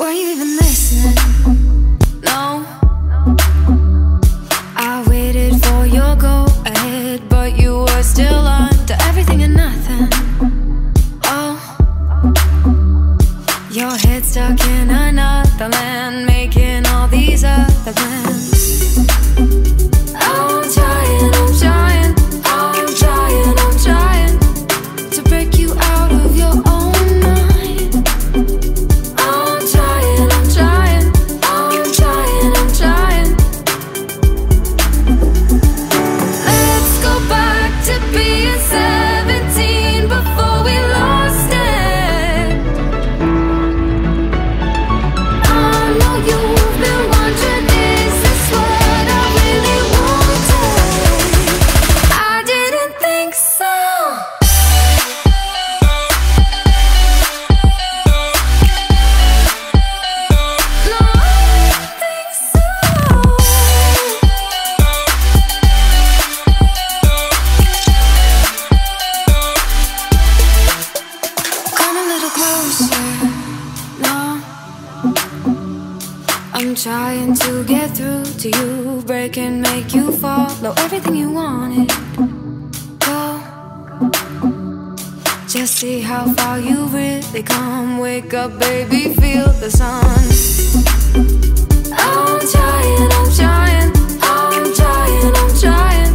Were you even listening? No. I waited for your go ahead, but you were still on to everything and nothing. Oh, your head stuck in another land, making all these other plans. Trying to get through to you, break and make you follow everything you wanted. Go, just see how far you really come. Wake up, baby, feel the sun. I'm trying, I'm trying, I'm trying, I'm trying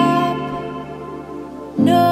up. No.